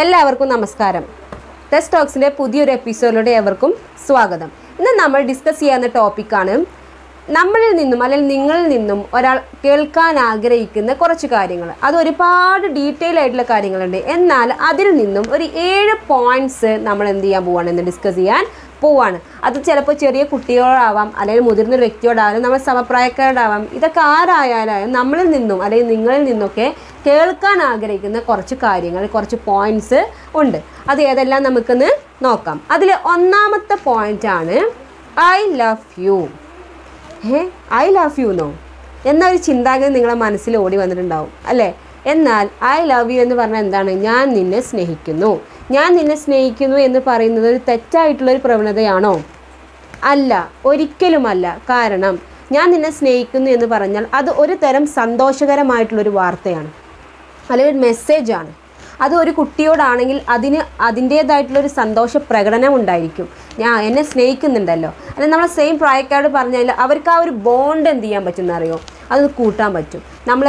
എല്ലാവർക്കും നമസ്കാരം. ടെസ്റ്റ് ടോക്സിന്റെ പുതിയൊരു എപ്പിസോഡിലൂടെ ഏവർക്കും സ്വാഗതം. ഇന്ന് നമ്മൾ ഡിസ്കസ് ചെയ്യാവുന്ന ടോപ്പിക്കാണ് നമ്മളിൽ നിന്നും അല്ലെങ്കിൽ നിങ്ങളിൽ നിന്നും ഒരാൾ കേൾക്കാൻ ആഗ്രഹിക്കുന്ന കുറച്ച് കാര്യങ്ങൾ. അത് ഒരുപാട് ഡീറ്റെയിൽ ആയിട്ടുള്ള കാര്യങ്ങളുണ്ട്. എന്നാൽ അതിൽ നിന്നും ഒരു ഏഴ് പോയിന്റ്സ് നമ്മൾ എന്ത് ചെയ്യാൻ പോവുകയാണ് എന്ന് ഡിസ്കസ് ചെയ്യാൻ പോവാണ്. അത് ചിലപ്പോൾ ചെറിയ കുട്ടികളോടാവാം അല്ലെങ്കിൽ മുതിർന്ന വ്യക്തിയോടാവാം നമ്മൾ സമപ്രായക്കാരോടാവാം. ഇതൊക്കെ ആരായാലും നമ്മളിൽ നിന്നും അല്ലെങ്കിൽ നിങ്ങളിൽ നിന്നൊക്കെ കേൾക്കാൻ ആഗ്രഹിക്കുന്ന കുറച്ച് കാര്യങ്ങൾ കുറച്ച് പോയിന്റ്സ് ഉണ്ട്. അത് ഏതെല്ലാം നമുക്കൊന്ന് നോക്കാം. അതിൽ ഒന്നാമത്തെ പോയിന്റ് ആണ് ഐ ലവ് യു ഏ ഐ ലവ് യു നോ എന്നൊരു ചിന്താഗതി നിങ്ങളെ മനസ്സിൽ ഓടി വന്നിട്ടുണ്ടാവും അല്ലേ? എന്നാൽ ഐ ലവ് യു എന്ന് പറഞ്ഞാൽ എന്താണ്? ഞാൻ നിന്നെ സ്നേഹിക്കുന്നു. ഞാൻ നിന്നെ സ്നേഹിക്കുന്നു എന്ന് പറയുന്നത് ഒരു തെറ്റായിട്ടുള്ളൊരു പ്രവണതയാണോ? അല്ല ഒരിക്കലുമല്ല. കാരണം ഞാൻ നിന്നെ സ്നേഹിക്കുന്നു എന്ന് പറഞ്ഞാൽ അത് ഒരു തരം സന്തോഷകരമായിട്ടുള്ളൊരു വാർത്തയാണ്. അല്ലെങ്കിൽ ഒരു മെസ്സേജാണ്. അത് ഒരു കുട്ടിയോടാണെങ്കിൽ അതിന് അതിന്റേതായിട്ടുള്ളൊരു സന്തോഷ പ്രകടനം ഉണ്ടായിരിക്കും. ഞാൻ എന്നെ സ്നേഹിക്കുന്നുണ്ടല്ലോ. അല്ലെങ്കിൽ നമ്മളെ സെയിം പ്രായക്കാരോട് പറഞ്ഞാൽ അവർക്ക് ആ ഒരു ബോണ്ട് എന്ത് ചെയ്യാൻ പറ്റും എന്നറിയോ അത് കൂട്ടാൻ പറ്റും. നമ്മൾ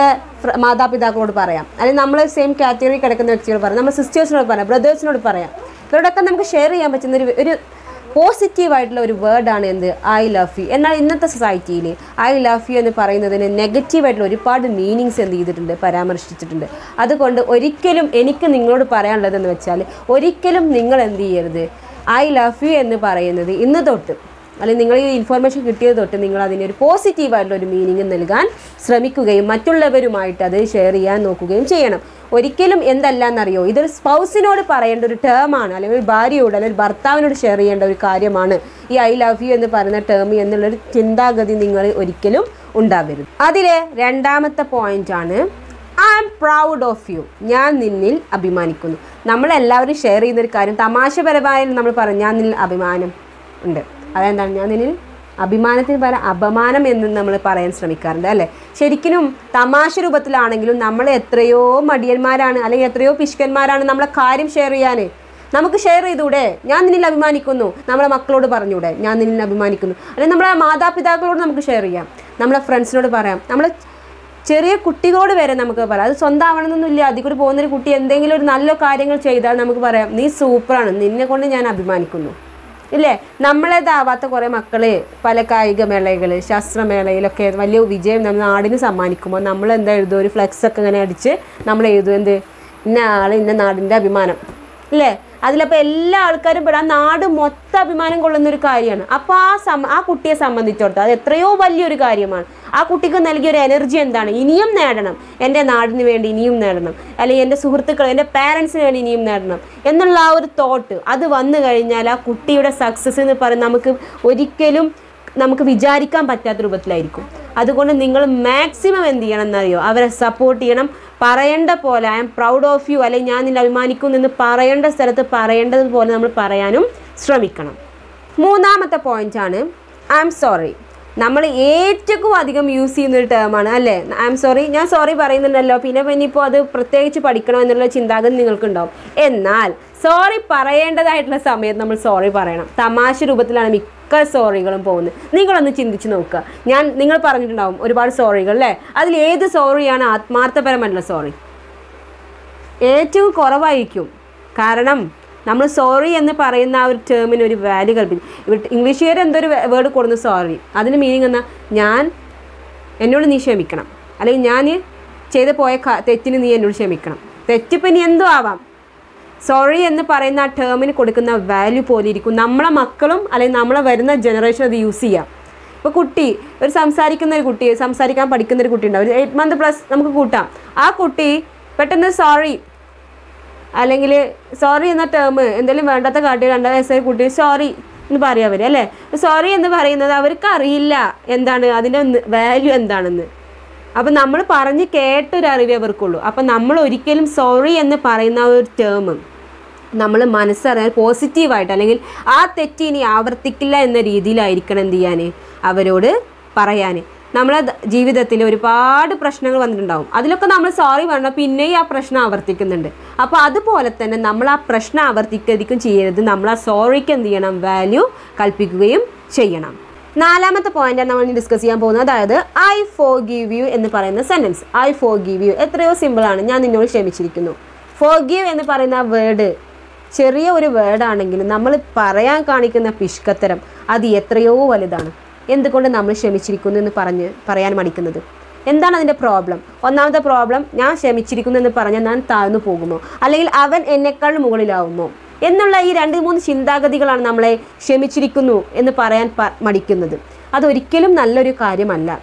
മാതാപിതാക്കളോട് പറയാം. അല്ലെങ്കിൽ നമ്മൾ സെയിം കാറ്റഗറി കിടക്കുന്ന വ്യക്തികളോട് പറയാം. നമ്മൾ സിസ്റ്റേഴ്സിനോട് പറയാം. ബ്രദേഴ്സിനോട് പറയാം. ഇവരോടൊക്കെ നമുക്ക് ഷെയർ ചെയ്യാൻ പറ്റുന്ന ഒരു ഒരു പോസിറ്റീവായിട്ടുള്ള ഒരു വേർഡാണ് എന്ത്? ഐ ലവ് യു എന്നാൽ ഇന്നത്തെ സൊസൈറ്റിയിൽ ഐ ലവ് യു എന്ന് പറയുന്നതിന് നെഗറ്റീവായിട്ടുള്ള ഒരുപാട് മീനിങ്സ് എന്ത് ചെയ്തിട്ടുണ്ട്? പരാമർശിച്ചിട്ടുണ്ട്. അതുകൊണ്ട് ഒരിക്കലും എനിക്ക് നിങ്ങളോട് പറയാനുള്ളതെന്ന് വെച്ചാൽ ഒരിക്കലും നിങ്ങൾ എന്ത് ചെയ്യരുത്? ഐ ലവ് യു എന്ന് പറയുന്നത് ഇന്ന് തൊട്ട് അല്ലെങ്കിൽ നിങ്ങൾ ഈ ഇൻഫോർമേഷൻ കിട്ടിയത് തൊട്ട് നിങ്ങൾ അതിന് ഒരു പോസിറ്റീവായിട്ടുള്ള ഒരു മീനിങ് നൽകാൻ ശ്രമിക്കുകയും മറ്റുള്ളവരുമായിട്ട് അത് ഷെയർ ചെയ്യാൻ നോക്കുകയും ചെയ്യണം. ഒരിക്കലും എന്തല്ല എന്നറിയോ ഇതൊരു സ്പൗസിനോട് പറയേണ്ട ഒരു ടേമാണ് അല്ലെങ്കിൽ ഒരു ഭാര്യയോട് അല്ലെങ്കിൽ ഭർത്താവിനോട് ഷെയർ ചെയ്യേണ്ട ഒരു കാര്യമാണ്. ഈ ഐ ലവ് യു എന്ന് പറയുന്ന ടേം എന്നുള്ളൊരു ചിന്താഗതി നിങ്ങൾ ഒരിക്കലും ഉണ്ടാവരുത് അതിലെ രണ്ടാമത്തെ പോയിന്റ് ആണ് I am proud of you ഞാൻ നിന്നിൽ അഭിമാനിക്കുന്നു. നമ്മളെല്ലാവരും ഷെയർ ചെയ്യുന്ന ഒരു കാര്യം തമാശപരമായി നമ്മൾ പറഞ്ഞു ഞാൻ നിന്നിൽ അഭിമാനം ഉണ്ട്. അതെന്താണ്? ഞാൻ നിന്നിൽ അഭിമാനത്തിന് പകരം അപമാനം എന്ന് നമ്മൾ പറയാൻ ശ്രമിക്കാറുണ്ട് അല്ലേ? ശരിക്കും തമാശ രൂപത്തിലാണെങ്കിലും നമ്മൾ എത്രയോ മടിയന്മാരാണ് അല്ലെങ്കിൽ എത്രയോ പിശുക്കന്മാരാണ് നമ്മളെ കാര്യം ഷെയർ ചെയ്യാൻ. നമുക്ക് ഷെയർ ചെയ്തൂടെ ഞാൻ നിന്നിൽ അഭിമാനിക്കുന്നു. നമ്മളെ മക്കളോട് പറഞ്ഞൂടെ ഞാൻ നിന്നിൽ അഭിമാനിക്കുന്നു. അല്ലെങ്കിൽ നമ്മളെ മാതാപിതാക്കളോട് നമുക്ക് ഷെയർ ചെയ്യാം. നമ്മളെ ഫ്രണ്ട്സിനോട് പറയാം. നമ്മളെ ചെറിയ കുട്ടികളോട് വരെ നമുക്ക് പറയാം. അത് സ്വന്തം ആവണമെന്നൊന്നുമില്ല അതിൽ കൂടി പോകുന്നൊരു കുട്ടി എന്തെങ്കിലും ഒരു നല്ല കാര്യങ്ങൾ ചെയ്താൽ നമുക്ക് പറയാം നീ സൂപ്പറാണ് നിന്നെ കൊണ്ട് ഞാൻ അഭിമാനിക്കുന്നു. ഇല്ലേ? നമ്മളേതാവാത്ത കുറേ മക്കൾ പല കായിക മേളകൾ ശാസ്ത്രമേളയിലൊക്കെ വലിയ വിജയം നമ്മൾ നാടിന് സമ്മാനിക്കുമ്പോൾ നമ്മൾ എന്താ എഴുതും ഒരു ഫ്ലെക്സ് ഒക്കെ ഇങ്ങനെ അടിച്ച് നമ്മൾ എഴുതും എന്ത്? ഇന്ന ആൾ ഇന്ന നാടിന്റെ അഭിമാനം. ഇല്ലേ? അതിലപ്പോൾ എല്ലാ ആൾക്കാരും പെടാൻ നാട് മൊത്തം അഭിമാനം കൊള്ളുന്ന ഒരു കാര്യമാണ്. അപ്പോൾ ആ സം ആ കുട്ടിയെ സംബന്ധിച്ചിടത്തോളം അത് എത്രയോ വലിയൊരു കാര്യമാണ്. ആ കുട്ടിക്ക് നൽകിയ ഒരു എനർജി എന്താണ്? ഇനിയും നേടണം. എന്റെ നാടിന് വേണ്ടി ഇനിയും നേടണം. അല്ലെങ്കിൽ എന്റെ സുഹൃത്തുക്കൾ എന്റെ പാരൻസിന് വേണ്ടി ഇനിയും നേടണം എന്നുള്ള ആ ഒരു തോട്ട് അത് വന്നു കഴിഞ്ഞാൽ ആ കുട്ടിയുടെ സക്സസ് എന്ന് പറയുന്നത് നമുക്ക് ഒരിക്കലും നമുക്ക് വിചാരിക്കാൻ പറ്റാത്ത രൂപത്തിലായിരിക്കും. അതുകൊണ്ട് നിങ്ങൾ മാക്സിമം എന്ത് ചെയ്യണം എന്നറിയോ? അവരെ സപ്പോർട്ട് ചെയ്യണം. പറയേണ്ട പോലെ I am proud of you അല്ലെങ്കിൽ ഞാൻ നിന്നെ അഭിമാനിക്കുന്നു എന്ന് പറയേണ്ട സ്ഥലത്ത് പറയേണ്ടതുപോലെ നമ്മൾ പറയാനും ശ്രമിക്കണം. മൂന്നാമത്തെ പോയിന്റ് ആണ് ഐ എം സോറി നമ്മൾ ഏറ്റവും അധികം യൂസ് ചെയ്യുന്ന ഒരു ടേമാണ് അല്ലേ? ഐ എം സോറി ഞാൻ സോറി പറയുന്നുണ്ടല്ലോ. പിന്നെ ഇനിയിപ്പോൾ അത് പ്രത്യേകിച്ച് പഠിക്കണം എന്നുള്ള ചിന്താഗതി നിങ്ങൾക്കുണ്ടാവും. എന്നാൽ സോറി പറയേണ്ടതായിട്ടുള്ള സമയത്ത് നമ്മൾ സോറി പറയണം. തമാശ രൂപത്തിലാണ് മിക്ക സോറികളും പോകുന്നത്. നിങ്ങളൊന്ന് ചിന്തിച്ച് നോക്കുക. ഞാൻ നിങ്ങൾ പറഞ്ഞിട്ടുണ്ടാവും ഒരുപാട് സോറികൾ അല്ലേ? അതിൽ ഏത് സോറിയാണ് ആത്മാർത്ഥപരമായിട്ടുള്ള സോറി ഏറ്റവും കുറവായിരിക്കും. കാരണം നമ്മൾ സോറി എന്ന് പറയുന്ന ആ ഒരു ടേമിന് ഒരു വാല്യൂ കൽപ്പിക്കും. ഇംഗ്ലീഷുകാർ എന്തൊരു വേർഡ് കൊടുന്നു സോറി അതിന് മീനിങ് എന്നാൽ ഞാൻ എന്നോട് നീ ക്ഷമിക്കണം. അല്ലെങ്കിൽ ഞാൻ ചെയ്ത് പോയ തെറ്റിന് നീ എന്നോട് ക്ഷമിക്കണം. തെറ്റിപ്പം ഇനി എന്തോ ആവാം. സോറി എന്ന് പറയുന്ന ആ ടേമിന് കൊടുക്കുന്ന വാല്യൂ പോലെ ഇരിക്കും. നമ്മളെ മക്കളും അല്ലെങ്കിൽ നമ്മളെ വരുന്ന ജനറേഷൻ അത് യൂസ് ചെയ്യാം. ഇപ്പോൾ കുട്ടി ഒരു സംസാരിക്കുന്ന ഒരു കുട്ടി സംസാരിക്കാൻ പഠിക്കുന്ന ഒരു കുട്ടി ഉണ്ടാവും. എയ്റ്റ് മന്ത് പ്ലസ് നമുക്ക് കൂട്ടാം. ആ കുട്ടി പെട്ടെന്ന് സോറി അല്ലെങ്കിൽ സോറി എന്ന ടേം എന്തെങ്കിലും വേണ്ടാത്ത കാട്ടി രണ്ടാം വയസ്സായ കുട്ടി സോറി എന്ന് പറയാൻ വരും അല്ലേ? സോറി എന്ന് പറയുന്നത് അവർക്ക് അറിയില്ല എന്താണ് അതിന്റെ വാല്യൂ എന്താണെന്ന്. അപ്പം നമ്മൾ പറഞ്ഞ് കേട്ടൊരു അറിവേ അവർക്കുള്ളൂ. അപ്പം നമ്മൾ ഒരിക്കലും സോറി എന്ന് പറയുന്ന ഒരു ടേം നമ്മൾ മനസ്സറിയാൻ പോസിറ്റീവായിട്ട് അല്ലെങ്കിൽ ആ തെറ്റ് ഇനി ആവർത്തിക്കില്ല എന്ന രീതിയിലായിരിക്കണം എന്ത് ചെയ്യാൻ അവരോട് പറയാൻ നമ്മളെ ജീവിതത്തിൽ ഒരുപാട് പ്രശ്നങ്ങൾ വന്നിട്ടുണ്ടാവും. അതിലൊക്കെ നമ്മൾ സോറി പറഞ്ഞാൽ പിന്നെയും ആ പ്രശ്നം ആവർത്തിക്കുന്നുണ്ട്. അപ്പോൾ അതുപോലെ തന്നെ നമ്മൾ ആ പ്രശ്നം ആവർത്തിക്കുകയും ചെയ്യരുത്. നമ്മൾ ആ സോറിക്ക് എന്ത് ചെയ്യണം? വാല്യൂ കൽപ്പിക്കുകയും ചെയ്യണം. നാലാമത്തെ പോയിന്റാണ് നമ്മൾ ഡിസ്കസ് ചെയ്യാൻ പോകുന്നത്. അതായത് ഐ ഫോർ ഗീവ് യു എന്ന് പറയുന്ന sentence I forgive you എത്രയോ സിമ്പിളാണ് ഞാൻ നിന്നോട് ക്ഷമിച്ചിരിക്കുന്നു. ഫോർ ഗീവ് എന്ന് പറയുന്ന വേർഡ് ചെറിയ ഒരു വേർഡാണെങ്കിലും നമ്മൾ പറയാൻ കാണിക്കുന്ന പിഷ്കത്തരം അത് എത്രയോ വലുതാണ്. എന്തുകൊണ്ട് നമ്മൾ ക്ഷമിച്ചിരിക്കുന്നു എന്ന് പറഞ്ഞ് പറയാൻ മടിക്കുന്നത്? എന്താണ് അതിന്റെ പ്രോബ്ലം ഒന്നാമത്തെ പ്രോബ്ലം ഞാൻ ക്ഷമിച്ചിരിക്കുന്നു എന്ന് പറഞ്ഞാൽ ഞാൻ താഴ്ന്നു പോകുമോ? അല്ലെങ്കിൽ അവൻ എന്നെക്കാൾ മുകളിലാവുമോ? എന്നുള്ള ഈ രണ്ട് മൂന്ന് ചിന്താഗതികളാണ് നമ്മളെ ക്ഷമിച്ചിരിക്കുന്നു എന്ന് പറയാൻ മടിക്കുന്നത്. അതൊരിക്കലും നല്ലൊരു കാര്യമല്ല.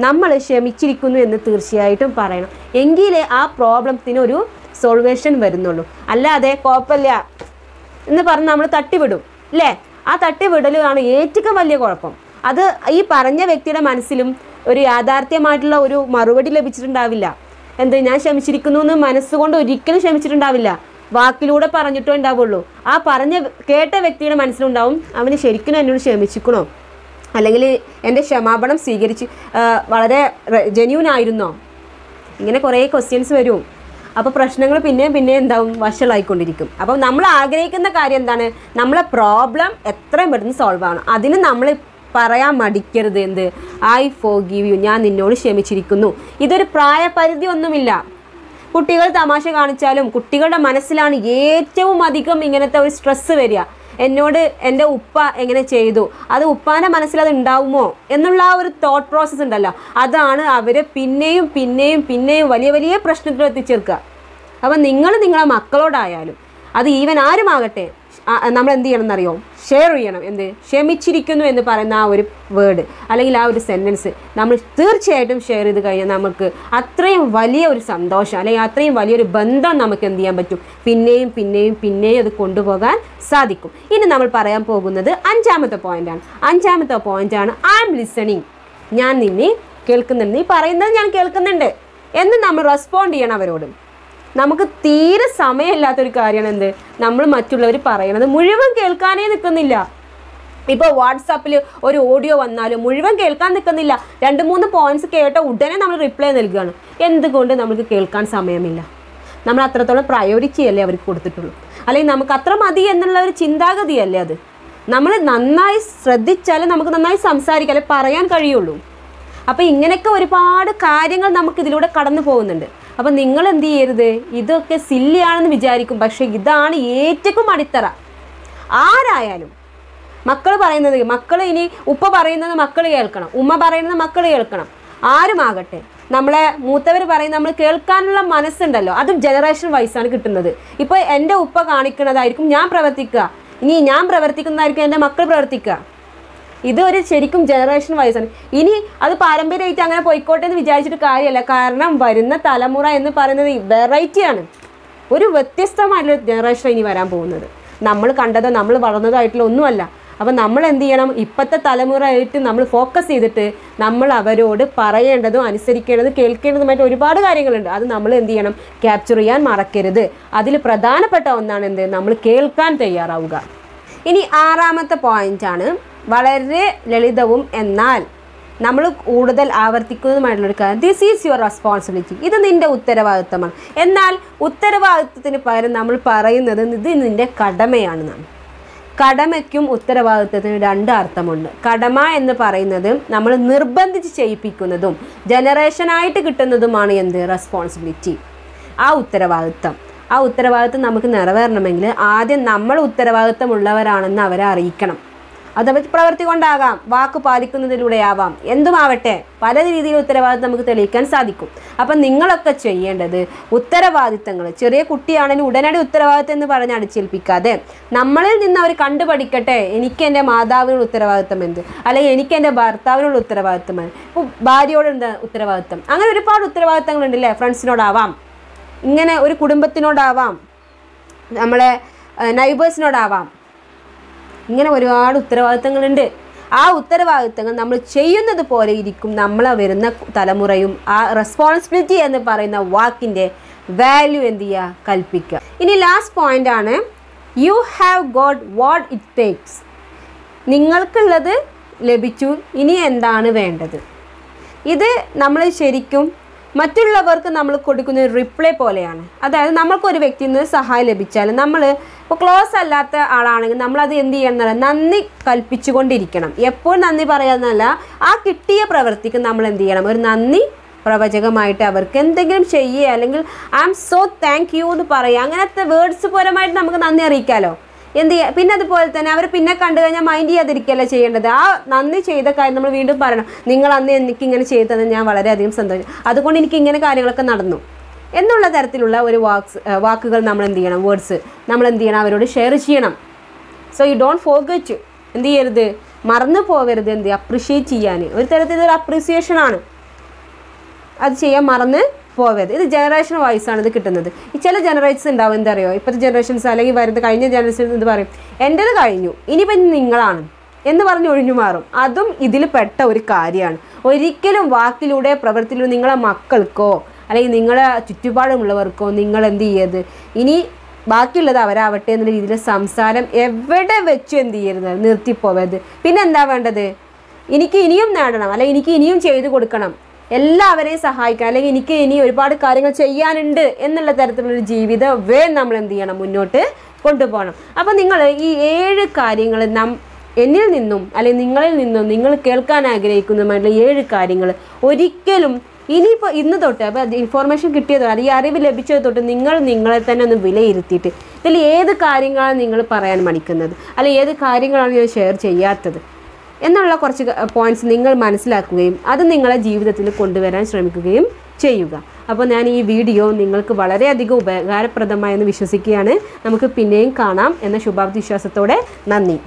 നമ്മൾ ക്ഷമിച്ചിരിക്കുന്നു എന്ന് തീർച്ചയായിട്ടും പറയണം. എങ്കിലേ ആ പ്രോബ്ലത്തിന് ഒരു സോൾവേഷൻ വരുന്നുള്ളൂ. അല്ലാതെ കുഴപ്പമില്ല എന്ന് പറഞ്ഞ് നമ്മൾ തട്ടിവിടും അല്ലേ ആ തട്ടിവിടലാണ് ഏറ്റവും വലിയ കുഴപ്പം. അത് ഈ പറഞ്ഞ വ്യക്തിയുടെ മനസ്സിലും ഒരു യാഥാർത്ഥ്യമായിട്ടുള്ള ഒരു മറുപടി ലഭിച്ചിട്ടുണ്ടാവില്ല. എന്ത്? ഞാൻ ക്ഷമിച്ചിരിക്കുന്നു എന്ന് മനസ്സുകൊണ്ട് ഒരിക്കലും ക്ഷമിച്ചിട്ടുണ്ടാവില്ല. വാക്കിലൂടെ പറഞ്ഞിട്ടോ ഉണ്ടാവുള്ളൂ. ആ പറഞ്ഞ കേട്ട വ്യക്തിയുടെ മനസ്സിലുണ്ടാവും അവന് ശരിക്കും എന്നോട് ക്ഷമിച്ചിക്കണോ? അല്ലെങ്കിൽ എന്റെ ക്ഷമാപണം സ്വീകരിച്ച് വളരെ ജെന്യൂൻ ആയിരുന്നോ? ഇങ്ങനെ കുറേ ക്വസ്റ്റ്യൻസ് വരും. അപ്പോൾ പ്രശ്നങ്ങൾ പിന്നെയും പിന്നെ എന്താവും? വഷളായിക്കൊണ്ടിരിക്കും. അപ്പോൾ നമ്മൾ ആഗ്രഹിക്കുന്ന കാര്യം എന്താണ്? നമ്മളെ പ്രോബ്ലം എത്രയും പെട്ടെന്ന് സോൾവ് ആവണം. അതിന് നമ്മൾ പറയാൻ മടിക്കരുത് എന്ത്? ഐ ഫോ ഗീവ് യു ഞാൻ നിന്നോട് ക്ഷമിച്ചിരിക്കുന്നു. ഇതൊരു പ്രായപരിധി ഒന്നുമില്ല. കുട്ടികൾ തമാശ കാണിച്ചാലും കുട്ടികളുടെ മനസ്സിലാണ് ഏറ്റവും അധികം ഇങ്ങനത്തെ ഒരു സ്ട്രെസ്സ് വരിക. എന്നോട് എന്റെ ഉപ്പ എങ്ങനെ ചെയ്തു? അത് ഉപ്പാന്റെ മനസ്സിൽ അത് ഉണ്ടാവുമോ? എന്നുള്ള ആ ഒരു തോട്ട് പ്രോസസ്സ് ഉണ്ടല്ലോ. അതാണ് അവരെ പിന്നെയും പിന്നെയും പിന്നെയും വലിയ വലിയ പ്രശ്നത്തിൽ എത്തിച്ചേർക്കുക. അപ്പം നിങ്ങൾ നിങ്ങളെ മക്കളോടായാലും അത് ഈവൻ ആരുമാകട്ടെ നമ്മൾ എന്ത് ചെയ്യണം എന്നറിയോ? ഷെയർ ചെയ്യണം. എന്ത്? ക്ഷമിച്ചിരിക്കുന്നു എന്ന് പറയുന്ന ആ ഒരു വേർഡ് അല്ലെങ്കിൽ ആ ഒരു സെന്റൻസ് നമ്മൾ തീർച്ചയായിട്ടും ഷെയർ ചെയ്ത് കഴിഞ്ഞാൽ നമുക്ക് അത്രയും വലിയ ഒരു സന്തോഷം അല്ലെങ്കിൽ അത്രയും വലിയൊരു ബന്ധം നമുക്ക് എന്ത് ചെയ്യാൻ പറ്റും? പിന്നെയും പിന്നെയും പിന്നെയും അത് കൊണ്ടുപോകാൻ സാധിക്കും. ഇനി നമ്മൾ പറയാൻ പോകുന്നത് അഞ്ചാമത്തെ പോയിന്റാണ് അഞ്ചാമത്തെ പോയിന്റാണ് ഐ ആം ലിസണിങ് ഞാൻ നിന്നെ കേൾക്കുന്നുണ്ട്. നീ പറയുന്നത് ഞാൻ കേൾക്കുന്നുണ്ട്. എന്ന് നമ്മൾ റെസ്പോണ്ട് ചെയ്യണം അവരോട്. നമുക്ക് തീരെ സമയമില്ലാത്തൊരു കാര്യമാണ് എന്ത്? നമ്മൾ മറ്റുള്ളവർ പറയണത് മുഴുവൻ കേൾക്കാനേ നിൽക്കുന്നില്ല. ഇപ്പോൾ വാട്സാപ്പിൽ ഒരു ഓഡിയോ വന്നാലും മുഴുവൻ കേൾക്കാൻ നിൽക്കുന്നില്ല. രണ്ട് മൂന്ന് പോയിന്റ്സ് കേട്ട ഉടനെ നമ്മൾ റിപ്ലൈ നൽകുകയാണ്. എന്തുകൊണ്ട് നമുക്ക് കേൾക്കാൻ സമയമില്ല? നമ്മൾ അത്രത്തോളം പ്രയോറിറ്റി അല്ലേ അവർക്ക് കൊടുത്തിട്ടുള്ളൂ? അല്ലെങ്കിൽ നമുക്ക് അത്ര മതി എന്നുള്ള ഒരു ചിന്താഗതിയല്ലേ അത്? നമ്മൾ നന്നായി ശ്രദ്ധിച്ചാലേ നമുക്ക് നന്നായി സംസാരിക്കാം അല്ലെങ്കിൽ പറയാൻ കഴിയുള്ളൂ. അപ്പോൾ ഇങ്ങനെയൊക്കെ ഒരുപാട് കാര്യങ്ങൾ നമുക്ക് ഇതിലൂടെ കടന്നു പോകുന്നുണ്ട്. അപ്പോൾ നിങ്ങൾ എന്ത് ചെയ്യരുത്? ഇതൊക്കെ സില്ലിയാണെന്ന് വിചാരിക്കും. പക്ഷേ ഇതാണ് ഏറ്റവും അടിത്തറ. ആരായാലും മക്കൾ പറയുന്നത് മക്കൾ ഇനി ഉപ്പ പറയുന്നത് മക്കൾ കേൾക്കണം. ഉമ്മ പറയുന്നത് മക്കൾ കേൾക്കണം. ആരുമാകട്ടെ? നമ്മളെ മൂത്തവർ പറയും നമ്മൾ കേൾക്കാനുള്ള മനസ്സുണ്ടല്ലോ. അതും ജനറേഷൻ വൈസാണ് കിട്ടുന്നത്. ഇപ്പോൾ എന്റെ ഉപ്പ കാണിക്കുന്നതായിരിക്കും ഞാൻ പ്രവർത്തിക്കുക. ഇനി ഞാൻ പ്രവർത്തിക്കുന്നതായിരിക്കും എന്റെ മക്കൾ പ്രവർത്തിക്കുക. ഇത് ഒരു ശരിക്കും ജനറേഷൻ വൈസാണ് ഇനി അത് പാരമ്പര്യമായിട്ട് അങ്ങനെ പോയിക്കോട്ടെ എന്ന് വിചാരിച്ചിട്ട് കാര്യമല്ല. കാരണം വരുന്ന തലമുറ എന്ന് പറയുന്നത് വെറൈറ്റിയാണ് ഒരു വ്യത്യസ്തമായിട്ടുള്ള ജനറേഷൻ ഇനി വരാൻ പോകുന്നത്. നമ്മൾ കണ്ടതോ നമ്മൾ വളർന്നതോ ആയിട്ടുള്ള ഒന്നുമല്ല. അപ്പം നമ്മൾ എന്ത് ചെയ്യണം? ഇപ്പോഴത്തെ തലമുറയായിട്ട് നമ്മൾ ഫോക്കസ് ചെയ്തിട്ട് നമ്മൾ അവരോട് പറയേണ്ടതും അനുസരിക്കേണ്ടതും കേൾക്കേണ്ടതുമായിട്ട് ഒരുപാട് കാര്യങ്ങളുണ്ട്. അത് നമ്മൾ എന്ത് ചെയ്യണം? ക്യാപ്ചർ ചെയ്യാൻ മറക്കരുത്. അതിൽ പ്രധാനപ്പെട്ട ഒന്നാണ് എന്ത്? നമ്മൾ കേൾക്കാൻ തയ്യാറാവുക. ഇനി ആറാമത്തെ പോയിന്റാണ് വളരെ ലളിതവും എന്നാൽ നമ്മൾ കൂടുതൽ ആവർത്തിക്കുന്നതുമായിട്ടുള്ളൊരു കാര്യം ദിസ് ഈസ് യുവർ റെസ്പോൺസിബിലിറ്റി ഇത് നിന്റെ ഉത്തരവാദിത്തമാണ്. എന്നാൽ ഉത്തരവാദിത്തത്തിന് പകരം നമ്മൾ പറയുന്നത് ഇത് നിന്റെ കടമയാണെന്നാണ് കടമയ്ക്കും ഉത്തരവാദിത്തത്തിനും രണ്ട് അർത്ഥമുണ്ട്. കടമ എന്ന് പറയുന്നത് നമ്മൾ നിർബന്ധിച്ച് ചെയ്യിപ്പിക്കുന്നതും ജനറേഷനായിട്ട് കിട്ടുന്നതുമാണ് എന്ത്? റെസ്പോൺസിബിലിറ്റി ആ ഉത്തരവാദിത്തം. ആ ഉത്തരവാദിത്തം നമുക്ക് നിറവേറണമെങ്കിൽ ആദ്യം നമ്മൾ ഉത്തരവാദിത്തമുള്ളവരാണെന്ന് അവരെ അറിയിക്കണം. അവർ പ്രവൃത്തി കൊണ്ടാകാം വാക്ക് പാലിക്കുന്നതിലൂടെയാവാം. എന്തുമാവട്ടെ പല രീതിയിൽ ഉത്തരവാദിത്തം നമുക്ക് തെളിയിക്കാൻ സാധിക്കും. അപ്പം നിങ്ങളൊക്കെ ചെയ്യേണ്ടത് ഉത്തരവാദിത്തങ്ങൾ. ചെറിയ കുട്ടിയാണെങ്കിൽ ഉടനടി ഉത്തരവാദിത്തം എന്ന് പറഞ്ഞ് അടിച്ചേൽപ്പിക്കാതെ നമ്മളിൽ നിന്ന് അവർ കണ്ടുപഠിക്കട്ടെ. എനിക്ക് എന്റെ മാതാവിനുള്ള ഉത്തരവാദിത്തം എന്ത്? അല്ലെങ്കിൽ എനിക്ക് എന്റെ ഭർത്താവിനുള്ള ഉത്തരവാദിത്തം ഇപ്പോൾ ഭാര്യയോട് എന്താ ഉത്തരവാദിത്തം? അങ്ങനെ ഒരുപാട് ഉത്തരവാദിത്തങ്ങളുണ്ട് അല്ലേ ഫ്രണ്ട്സിനോടാവാം. ഇങ്ങനെ ഒരു കുടുംബത്തിനോടാവാം. നമ്മളെ നൈബേഴ്സിനോടാവാം ഇങ്ങനെ ഒരുപാട് ഉത്തരവാദിത്തങ്ങളുണ്ട്. ആ ഉത്തരവാദിത്തങ്ങൾ നമ്മൾ ചെയ്യുന്നത് പോലെ ഇരിക്കും. നമ്മളെ വരുന്ന തലമുറയും ആ റെസ്പോൺസിബിലിറ്റി എന്ന് പറയുന്ന വാക്കിന്റെ വാല്യൂ എന്ത് ചെയ്യുക? കൽപ്പിക്കുക. ഇനി ലാസ്റ്റ് പോയിന്റ് ആണ്. You have got what it takes നിങ്ങൾക്കുള്ളത് ലഭിച്ചു. ഇനി എന്താണ് വേണ്ടത്? ഇത് നമ്മൾ ശരിക്കും മറ്റുള്ളവർക്ക് നമ്മൾ കൊടുക്കുന്ന ഒരു റിപ്ലൈ പോലെയാണ്. അതായത് നമ്മൾക്കൊരു വ്യക്തിയിൽ നിന്ന് സഹായം ലഭിച്ചാൽ നമ്മൾ ഇപ്പോൾ ക്ലോസ് അല്ലാത്ത ആളാണെങ്കിൽ നമ്മളത് എന്ത് ചെയ്യണം എന്നല്ല നന്ദി കൽപ്പിച്ചുകൊണ്ടിരിക്കണം. എപ്പോൾ നന്ദി പറയാമെന്നല്ല ആ കിട്ടിയ പ്രവൃത്തിക്ക് നമ്മൾ എന്ത് ചെയ്യണം? ഒരു നന്ദി പ്രവചകമായിട്ട് അവർക്ക് എന്തെങ്കിലും ചെയ്യുക അല്ലെങ്കിൽ I am so thank you എന്ന് പറയുക അങ്ങനത്തെ വേർഡ്സ് പരമായിട്ട് നമുക്ക് നന്ദി അറിയിക്കാമല്ലോ എന്ത് ചെയ്യുക പിന്നെ അതുപോലെ തന്നെ അവർ പിന്നെ കണ്ടു കഴിഞ്ഞാൽ മൈൻഡ് ചെയ്യാതിരിക്കുകയല്ല ചെയ്യേണ്ടത്? ആ നന്ദി ചെയ്ത കാര്യം നമ്മൾ വീണ്ടും പറയണം. നിങ്ങൾ അന്ന് എനിക്ക് ഇങ്ങനെ ചെയ്തു തന്നെ ഞാൻ വളരെയധികം സന്തോഷം അതുകൊണ്ട് എനിക്ക് ഇങ്ങനെ കാര്യങ്ങളൊക്കെ നടന്നു. എന്നുള്ള തരത്തിലുള്ള ഒരു വാക്സ് വാക്കുകൾ നമ്മൾ എന്ത് ചെയ്യണം വേർഡ്സ് നമ്മൾ എന്ത് ചെയ്യണം അവരോട് ഷെയർ ചെയ്യണം. സോ യു ഡോണ്ട് ഫോർഗറ്റ് എന്ത് ചെയ്യരുത് മറന്നു പോകരുത് എന്ത്? അപ്രിഷ്യേറ്റ് ചെയ്യാൻ ഒരു തരത്തിലൊരു അപ്രിസിയേഷൻ ആണ്. അത് ചെയ്യാൻ മറന്ന് പോവരുത് ഇത് ജനറേഷൻ വൈസ് ആണ് ഇത് കിട്ടുന്നത്. ചില ജനറേഷൻസ് ഉണ്ടാവും. എന്താ അറിയോ ഇപ്പോഴത്തെ ജനറേഷൻസ് അല്ലെങ്കിൽ വരുന്നത് കഴിഞ്ഞ ജനറേഷൻസ് എന്ന് പറയും. എന്റേത് കഴിഞ്ഞു. ഇനിയിപ്പം നിങ്ങളാണ്. എന്ന് പറഞ്ഞ് ഒഴിഞ്ഞു മാറും. അതും ഇതിൽ പെട്ട ഒരു കാര്യമാണ്. ഒരിക്കലും വാക്കിലൂടെ പ്രവൃത്തിയിലൂടെ നിങ്ങളെ മക്കൾക്കോ അല്ലെങ്കിൽ നിങ്ങളെ ചുറ്റുപാടുമുള്ളവർക്കോ നിങ്ങൾ എന്ത് ചെയ്യരുത്? ഇനി ബാക്കിയുള്ളത് അവരാവട്ടെ എന്നുള്ള രീതിയിൽ സംസാരം എവിടെ വെച്ച് എന്ത് ചെയ്യരുത്? നിർത്തിപ്പോവരുത്. പിന്നെ എന്താ വേണ്ടത്? എനിക്ക് ഇനിയും നേടണം. അല്ലെങ്കിൽ എനിക്ക് ഇനിയും ചെയ്തു കൊടുക്കണം. എല്ലാവരെയും സഹായിക്കണം. അല്ലെങ്കിൽ എനിക്ക് ഇനി ഒരുപാട് കാര്യങ്ങൾ ചെയ്യാനുണ്ട് എന്നുള്ള തരത്തിലുള്ള ജീവിതം വേ നമ്മൾ എന്ത് ചെയ്യണം? മുന്നോട്ട് കൊണ്ടുപോകണം. അപ്പോൾ നിങ്ങൾ ഈ ഏഴ് കാര്യങ്ങൾ നം എന്നിൽ നിന്നും അല്ലെങ്കിൽ നിങ്ങളിൽ നിന്നും നിങ്ങൾ കേൾക്കാൻ ആഗ്രഹിക്കുന്നതുമായിട്ടുള്ള ഏഴ് കാര്യങ്ങൾ ഒരിക്കലും ഇനിയിപ്പോൾ ഇന്ന് തൊട്ട് അപ്പോൾ അത് ഇൻഫോർമേഷൻ കിട്ടിയത് അത് ഈ അറിവ് ലഭിച്ചത് തൊട്ട് നിങ്ങൾ നിങ്ങളെ തന്നെ ഒന്ന് വിലയിരുത്തിയിട്ട് ഇതിൽ ഏത് കാര്യങ്ങളാണ് നിങ്ങൾ പറയാൻ മടിക്കുന്നത്? അല്ലെങ്കിൽ ഏത് കാര്യങ്ങളാണ് ഞാൻ ഷെയർ ചെയ്യാത്തത്? എന്നുള്ള കുറച്ച് പോയിന്റ്സ് നിങ്ങൾ മനസ്സിലാക്കുകയും അത് നിങ്ങളെ ജീവിതത്തിൽ കൊണ്ടുവരാൻ ശ്രമിക്കുകയും ചെയ്യുക. അപ്പോൾ ഞാൻ ഈ വീഡിയോ നിങ്ങൾക്ക് വളരെയധികം ഉപകാരപ്രദമായെന്ന് വിശ്വസിക്കുകയാണ്. നമുക്ക് പിന്നെയും കാണാം എന്ന ശുഭാപ്തി വിശ്വാസത്തോടെ നന്ദി.